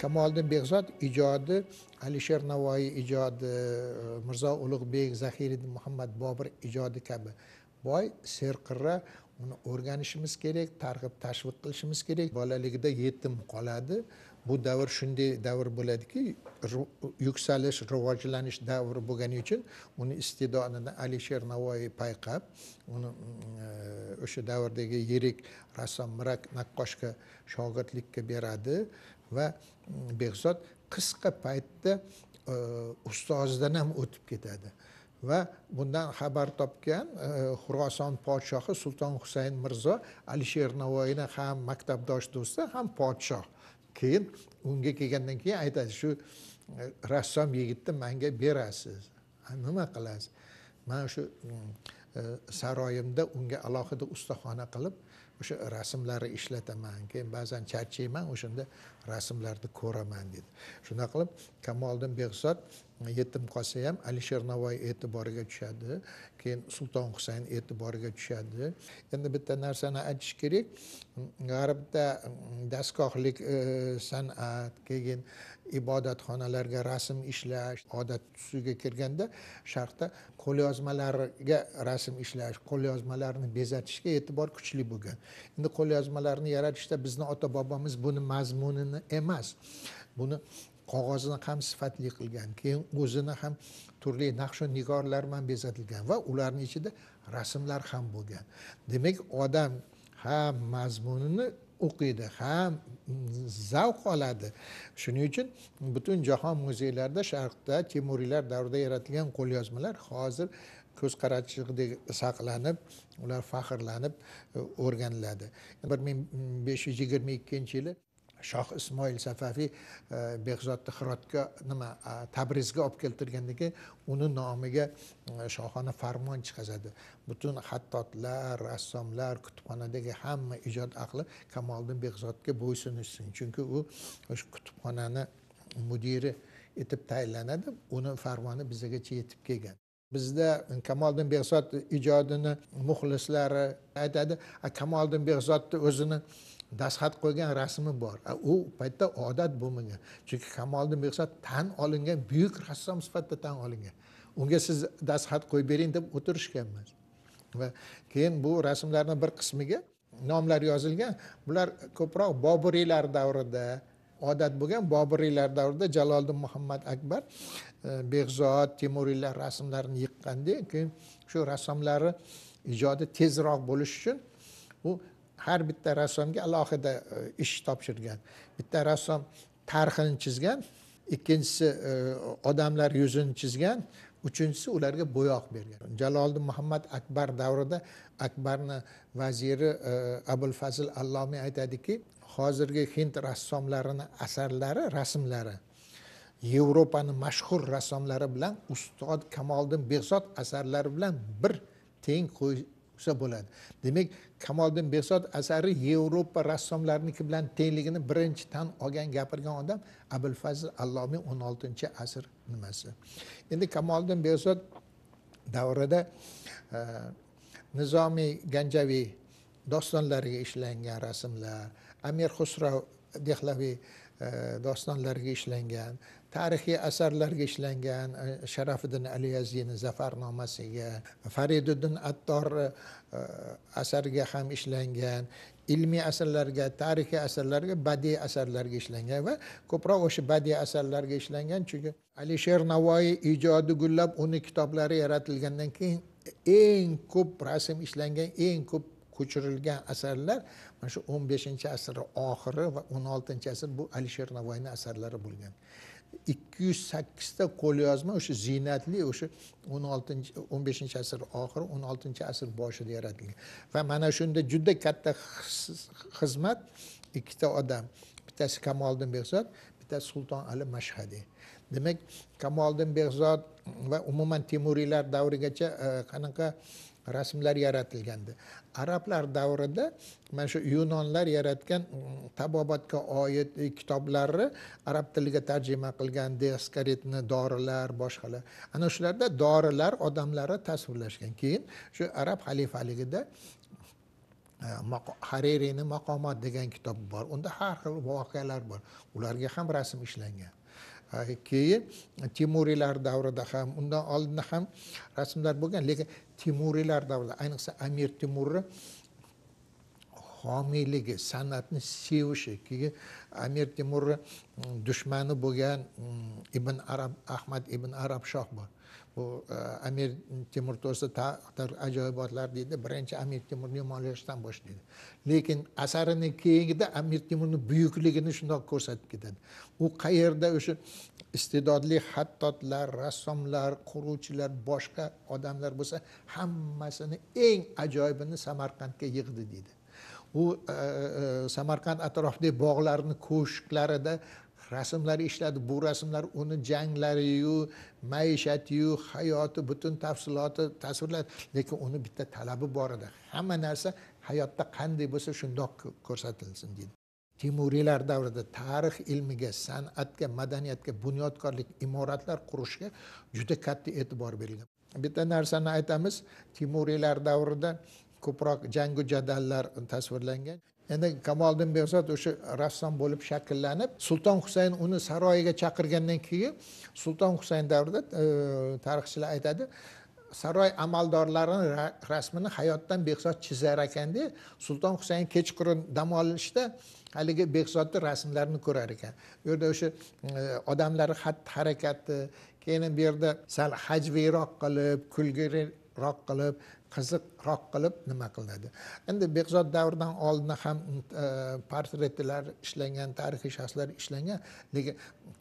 kamoliddin behzod ijodi alisher navoiy ijodi e, mirzo ulug'bek zahiriddin muhammad bobur ijodi kabi boy serqirra uni o'rganishimiz kerak targ'ib tashviq qilishimiz kerak. Bolaligida yetim qoladi. Bu davr shunday davr bo'ladiki yuksalish rivojlanish davri bo'lgani uchun uni iste'dodini alisher navoiy payqab uni e, o'sha davrdagi yirik rassom mirak naqqoshga shogirdlikka beradi. Va mm, behzod qisqa paytda e, ustozidan ham o'tib ketadi. Va bundan xabar topgan e, xuroson podshohi sulton husayn mirzo alisher navoiyni ham maktabdosh do'sti ham podshoh. Keyin unga kelgandan keyin aytadi shu e, rassom yigitni manga berasiz. Nima qilasiz? Man shu mm, saroyimda unga alohida ustaxona qilib o'sha rasmlari ishlataman keyin ba'zan charchayman o'shanda rasmlarni ko'raman dedi. Shunday qilib kamoliddin behzod yetim qolsa ham alisher navoiy e'tiboriga tushadi keyin sulton husayn e'tiboriga tushadi. Endi bitta narsani aytish kerak g'arbda dastgohlik e, san'at keyin ibodatxonalarga rasm ishlash odat tusiga kirganda sharqda qo'lyozmalarga rasm ishlash qo'lyozmalarni bezatishga e'tibor kuchli bo'lgan. Endi qo'lyozmalarni yaratishda bizni ota bobomiz buni mazmunini emas buni qog'ozini ham sifatli qilgan keyin o'zini ham turli naqshu nigorlar bilan bezatilgan va ularni ichida rasmlar ham bo'lgan. Demak odam ham mazmunini o'qiydi ham zavq oladi. Shuning uchun butun jahon muzeylarida sharqda temuriylar davrida yaratilgan qo'lyozmalar hozir ko'z qarachig'idek saqlanib ular faxrlanib e, o'rganiladi. Bir ming besh yuz yigirma ikkinchi yili shoh ismoil safaviy e, behzodni hirotga nima tabrizga olib keltirgandan keyin uni nomiga e, shohona farmon chiqazadi. Butun xattotlar rassomlar kutubxonadagi hamma ijod ahli kamoliddin behzodga bo'ysunishsin. Chunki u o'sha kutubxonani mudiri etib tayinlanadi uni farmoni bizagacha yetib kelgan. Bizda kamoliddin behzod ijodini muxlislari aytadi. Kamoliddin behzodni o'zini dastxat qo'ygan rasmi bor. U paytda odat bo'lmagan. Chunki kamoliddin behzod tan olingan buyuk rassom sifatida tan olingan. Unga siz dastxat qo'yib bering deb o'tirishganmas va keyin bu rasmlarni bir qismiga nomlar yozilgan. Bular ko'proq boburiylar davrida odat bo'lgan boburiylar davrida jaloliddin muhammad akbar e, behzod temuriylar rasmlarini yiqqanda keyin shu rassomlari ijodi tezroq bo'lishi uchun u har bitta rassomga alohida e, ish topshirgan. Bitta rassom tarhini chizgan ikkinchisi e, odamlar yuzini chizgan uchinchisi ularga bo'yoq bergan. Jaloliddin muhammad akbar davrida akbarni vaziri e, abul fazl allomiy aytadiki hozirgi hind rassomlarini asarlari rasmlari yevropani mashhur rassomlari bilan ustod kamoliddin behzod asarlari bilan bir teng o'sha bo'ladi. Demak kamoliddin behzod asari yevropa rassomlarniki bilan tengligini birinchi tan olgan gapirgan odam abul fazl allomiy o'n oltinchi asr nimasi? Endi kamoliddin behzod davrida e, nizomiy ganjaviy dostonlariga ishlangan rasmlar amir xusrav dehlaviy e, dostonlariga ishlangan tarixiy asarlarga ishlangan e, sharafiddin sharafiddin aliyaziyni zafarnomasiga fariduddin attor e, asariga ham ishlangan ilmiy asarlarga tarixiy asarlarga badiiy asarlarga ishlangan va ko'proq o'sha badiiy asarlarga ishlangan. Chunki alisher navoiy ijodi gullab uni kitoblari yaratilgandan keyin eng ko'p rasm ishlangan eng ko'p ko'chirilgan asarlar mana shu o'n beshinchi asr oxiri va o'n oltinchi asr bu alisher navoiyni asarlari bo'lgan. Ikki yuz sakkizta qo'lyozma o'sha ziynatli o'sha o'n oltinchi o'n beshinchi asr oxiri o'n oltinchi asr boshida yaratilgan. Va mana shunda juda katta xizmat ikkita odam. Bittasi kamoliddin behzod bittasi sulton ali mashhadiy demak kamoliddin behzod va umuman temuriylar davrigacha e, qanaqa rasmlar yaratilgandi. Arablar davrida mana shu yunonlar yaratgan mm, tabobatga oid e, kitoblarni arab tiliga tarjima qilgan deskaritni dorilar boshqalar. Ana shularda dorilar odamlarni tasvirlashgan. Keyin shu arab xalifaligida e, hareriyni maqomat degan kitob bor. Unda har xil voqealar bor. Ularga ham rasm ishlangan. E, keyin temuriylar davrida ham undan oldin ham rasmlar bo'lgan. Lekin temuriylar davlati ayniqsa amir temurni homiyligi san'atni sevishi keyin amir temurni mm, dushmani bo'lgan mm, ibn arab ahmad ibn arab shoh bor. Bu e, amir temur to'g'risida taqdir ajoyibotlar deydi birinchi amir temurni yomonlashdan boshlaydi. Lekin asarini keyingida amir temurni buyukligini shundoq ko'rsatib ketadi. U qayerda o'sha iste'dodli xattotlar rassomlar quruvchilar boshqa odamlar bo'lsa hammasini eng ajoyibini samarqandga yig'di deydi. U e, e, samarqand atrofidagi bog'larni ko'shklarida rasmlar ishladi. Bu rasmlar uni janglariyu maishatiyu hayoti butun tafsiloti tasvirladi. Lekin uni bitta talabi bor edi. Hamma narsa hayotda qanday bo'lsa shundoq ko'rsatilsin deydi. Temuriylar davrida tarix ilmiga san'atga madaniyatga bunyodkorlik imoratlar qurishga juda katta e'tibor berilgan. Bitta narsani aytamiz. Temuriylar davrida ko'proq jangu jadallar tasvirlangan. Endi kamoliddin behzod o'sha rassom bo'lib shakllanib sulton husayn uni saroyiga chaqirgandan keyin sulton husayn davrida e, tarixchilar aytadi saroy amaldorlarini rasmini hayotdan behzod chizar ekanda sulton husayn kechqurun dam olishda haligi behzodni rasmlarini ko'rar ekan. U yerda o'sha e, odamlarni xatti harakati keyin bu yerda sal hajviyroq qilib kulgiliroq qilib qiziqroq qilib nima qilinadi endi behzod davridan oldin ham e, portretlar ishlangan tarixiy shaxslar ishlangan lekin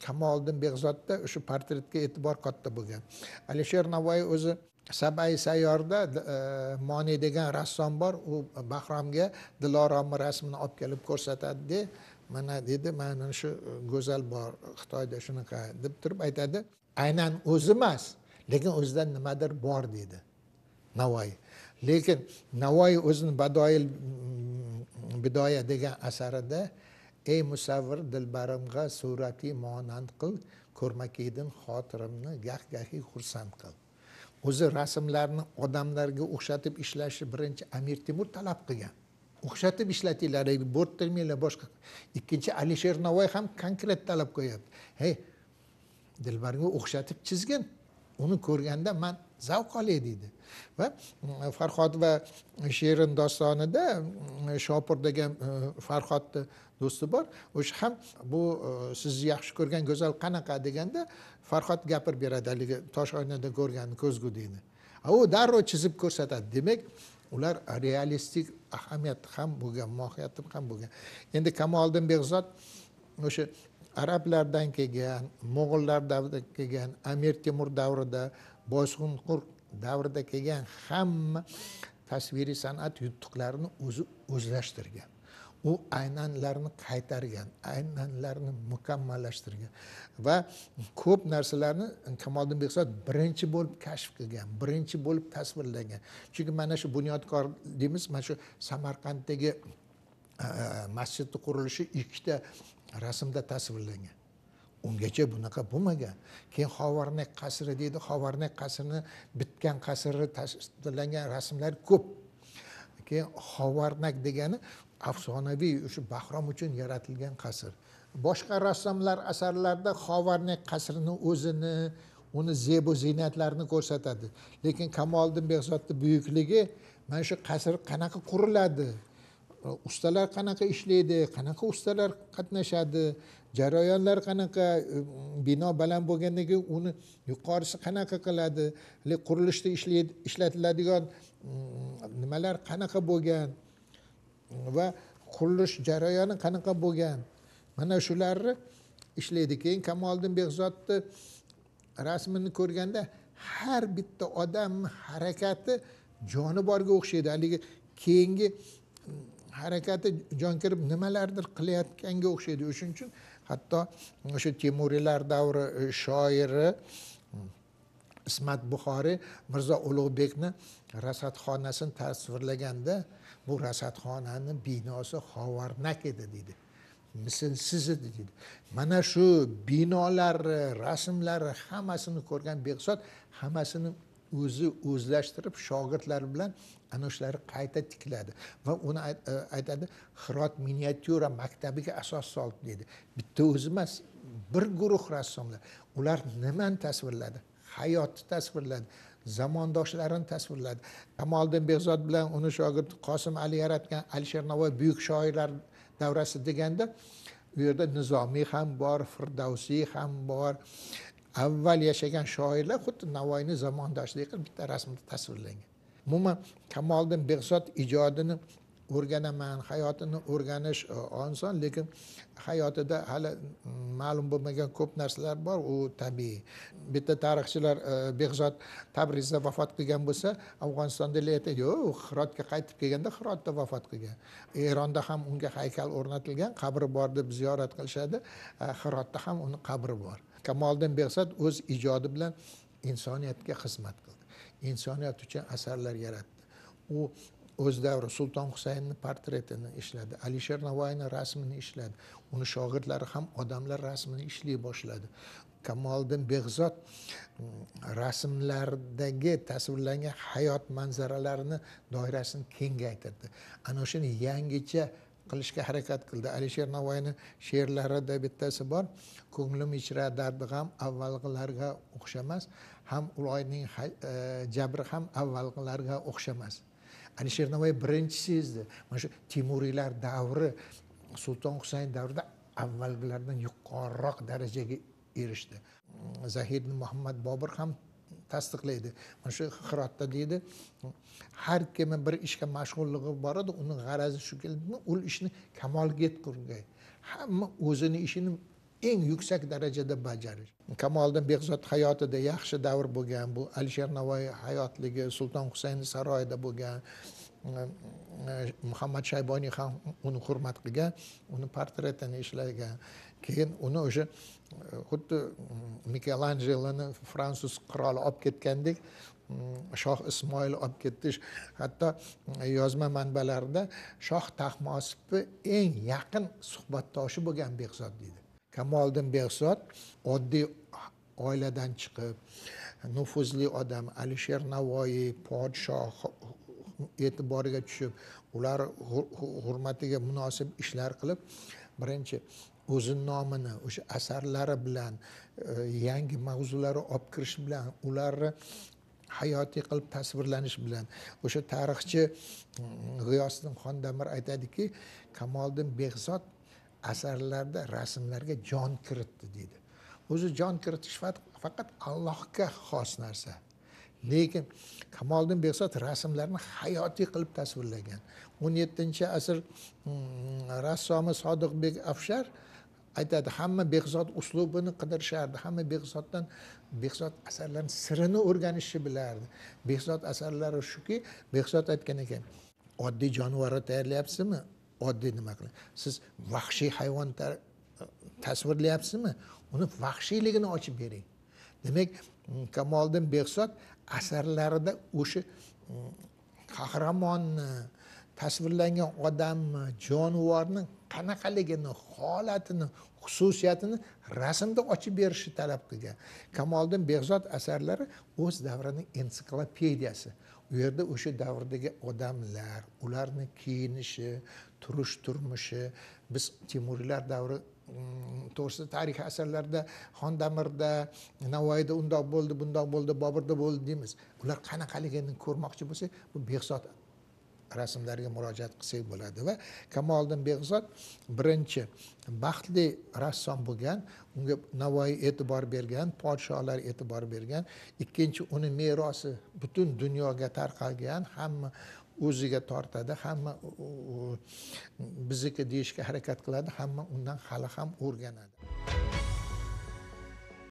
kamoliddin behzodda o'sha portretga e'tibor katta bo'lgan. Alisher navoiy o'zi sabai sayyorda e, moniy degan rassom bor. U bahromga diloromni rasmini olib kelib ko'rsatadida mana dedi mana shu go'zal bor xitoyda shunaqa deb turib aytadi. Aynan o'zi emas lekin o'zidan nimadir bor deydi navoiy. Lekin navoiy o'zini badoil mm, bidoya degan asarida ey musavvir dilbarimga surati monand qil ko'rmakidin xotirimni gah gahi xursand qil. O'zi rasmlarni odamlarga o'xshatib ishlashni birinchi amir temur talab qilgan. O'xshatib ishlatinglar bo'rttirmanglar boshqa. Ikkinchi alisher navoiy ham konkret talab qo'yapti hey dilbarga o'xshatib chizgin. Uni ko'rganda man zavq oling deydi. Va e, farhod va sherin dostonida e, shopur shopir degan e, farhodni do'sti bor. O'sha ham bu sizni yaxshi ko'rgan go'zal qanaqa deganda farhod gapirib beradi haligi tosh oynada ko'rganini ko'zgu deydi. U darrov chizib ko'rsatadi. Demak ular realistik ahamiyati ham bo'lgan mohiyati ham bo'lgan. Endi kamoliddin behzod o'sha arablardan kelgan mo'g'ullar davridan kelgan amir temur davrida boysunqur davrida kelgan hamma tasviriy san'at yutuqlarini o'zi o'zlashtirgan. U aynanlarni qaytargan aynanlarni mukammallashtirgan va ko'p narsalarni kamoliddin behzod birinchi bo'lib kashf qilgan birinchi bo'lib tasvirlagan. Chunki mana shu bunyodkor deymiz mana shu samarqanddagi e, masjidni qurilishi ikkita rasmda tasvirlangan. Ungacha bunaqa bo'lmagan. Keyin hovarnak qasri deydi. Hovarnak qasrini bitgan qasri tasvirlangan rasmlar ko'p. Keyin hovarnak degani afsonaviy o'sha bahrom uchun yaratilgan qasr. Boshqa rassomlar asarlarida hovarnak qasrini o'zini uni zebu ziynatlarini ko'rsatadi. Lekin kamoliddin behzodni buyukligi mana shu qasr qanaqa quriladi? Э, ustalar qanaqa ishlaydi qanaqa ustalar qatnashadi jarayonlar qanaqa э, bino baland bo'lgandan keyin uni yuqorisi qanaqa qiladi qurilishda ishlatiladigan mm, nimalar qanaqa bo'lgan va qurilish jarayoni qanaqa bo'lgan. Mana shularni ishlaydi. Keyin kamoliddin behzodni rasmini ko'rganda har bitta odamni harakati joni borga o'xshaydi. Haligi keyingi harakati jon kirib nimalardir qilayotganga o'xshaydi. O'shaning uchun hatto o'sha temuriylar davri e, shoiri ismat buxoriy mirzo ulug'bekni rasadxonasini tasvirlaganda bu rasadxonani binosi hovarnak edi deydi mislsiz edi deydi mana shu binolari rasmlari hammasini ko'rgan behzod hammasini o'zi o'zlashtirib shogirdlari bilan ana shularni qayta tikladi. Va uni e, aytadi hirot miniatyura maktabiga asos soldi deydi bitta o'zi emas bir guruh rassomlar. Ular nimani tasvirladi? Hayotni tasvirladi zamondoshlarini tasvirladi. Kamoliddin behzod bilan uni shogirdi qosim ali yaratgan alisher navoiy buyuk shoirlar davrasi deganda u yerda nizomiy ham bor firdavsiy ham bor avval yashagan shoirlar xuddi navoiyni zamondoshlik qilib bitta rasmda tasvirlangan. Umuman kamoliddin behzod ijodini o'rganaman hayotini o'rganish e, oson lekin hayotida hali ma'lum bo'lmagan ko'p narsalar bor. U tabiiy. Bitta tarixchilar e, behzod tabrizda vafot qilgan bo'lsa afg'onistondalar aytadi yo'q hirotga qaytib kelganda hirotda vafot qilgan. Eronda ham unga haykal o'rnatilgan qabri bor deb ziyorat qilishadi. E, hirotda ham uni qabri bor. Kamoliddin behzod o'z ijodi bilan insoniyatga xizmat qildi. Insoniyat uchun asarlar yaratdi. U o'z davri sulton husaynni portretini ishladi. Alisher navoiyni rasmini ishladi. Uni shogirdlari ham odamlar rasmini ishlay boshladi. Kamoliddin behzod mm, rasmlardagi tasvirlangan hayot manzaralarini doirasini kengaytirdi ana shuni yangicha qilishga harakat qildi. Alisher navoiyni she'rlarida bittasi bor. Ko'nglim ichra dardi g'am avvalgilarga o'xshamas ham uloyning e, jabri ham avvalgilarga o'xshamas. Alisher navoiy birinchi sezdi. Mana shu temuriylar davri sulton husayn davrida avvalgilardan yuqoriroq darajaga erishdi. Zahiriddin muhammad bobur ham tasdiqlaydi. Mana shu hirotda deydi har kimni bir ishga mashg'ulligi bor edi uni g'arazi shu keldimi u ishni kamolga yetkazgay. Hamma o'zini ishini eng yuksak darajada bajarish. Kamoliddin behzod hayotida yaxshi davr bo'lgan bu alisher navoiy hayotligi sulton husayn saroyida bo'lgan mm, muhammad shayboniy ham uni hurmat qilgan uni portretini ishlagan keyin uni o'sha e, xuddi mm, mikelanjeloni fransuz qiroli olib ketgandek mm, shoh ismoil olib ketdi. Hatto yozma manbalarda shoh tahmosibni eng yaqin suhbatdoshi bo'lgan behzod deydi. Kamoliddin behzod oddiy oiladan chiqib nufuzli odam alisher navoiy podshoh e'tiboriga tushib ular hurmatiga munosib ishlar qilib birinchi o'zini nomini o'sha asarlari bilan e, yangi mavzularni olib kirish bilan ularni hayotiy qilib tasvirlanish bilan. O'sha tarixchi g'iyosiddin xondamir aytadiki kamoliddin behzod asarlarda rasmlarga jon kiritdi deydi o'zi jon kiritish faqat allohga xos narsa. Lekin kamoliddin behzod rasmlarni hayotiy qilib tasvirlagan. o'n yettinchi asr mm, rassomi sodiqbek afshar aytadi hamma behzod uslubini qidirishardi hamma behzoddan behzod asarlarini sirini o'rganishni bilardi. Behzod asarlari shuki behzod aytgan ekan oddiy jonivorni tayyorlayapsizmi? Oddiy nima qiling siz vahshiy hayvon tasvirlayapsizmi? Uni vahshiyligini ochib bering. Demak kamoliddin behzod asarlarida o'sha qahramonni tasvirlangan odamni jonivorni qanaqaligini holatini xususiyatini rasmda ochib berishni talab qilgan. Kamoliddin behzod asarlari o'z davrining ensiklopediyasi. U yerda o'sha davrdagi odamlar ularni kiyinishi turish turmushi biz temuriylar davri mm, to'g'risida tarixiy asarlarda xondamirda navoiyda undoq bo'ldi bundoq bo'ldi boburda bo'ldi deymiz. Ular qanaqaligini ko'rmoqchi bo'lsak bu behzod rasmlarga murojaat qilsak bo'ladi va kamoliddin behzod birinchi baxtli rassom bo'lgan unga navoiy e'tibor bergan podsholar e'tibor bergan ikkinchi uni merosi butun dunyoga tarqalgan hamma o'ziga tortadi hamma bizniki deyishga harakat qiladi hamma undan hali ham o'rganadi.